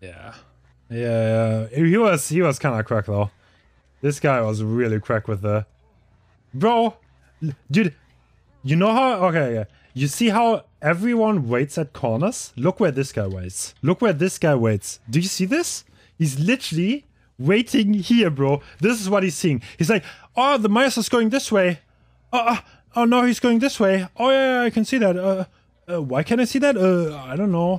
Yeah. Yeah, yeah. He was he was kind of crack though. This guy was really crack with the. Bro, dude, you know how? Okay, yeah. You see how everyone waits at corners? Look where this guy waits. Look where this guy waits. Do you see this? He's literally waiting here, bro. This is what he's seeing. He's like, oh, the mouse is going this way. Oh, uh, oh no, he's going this way. Oh yeah, yeah I can see that. Uh, uh, why can't I see that? Uh, I don't know.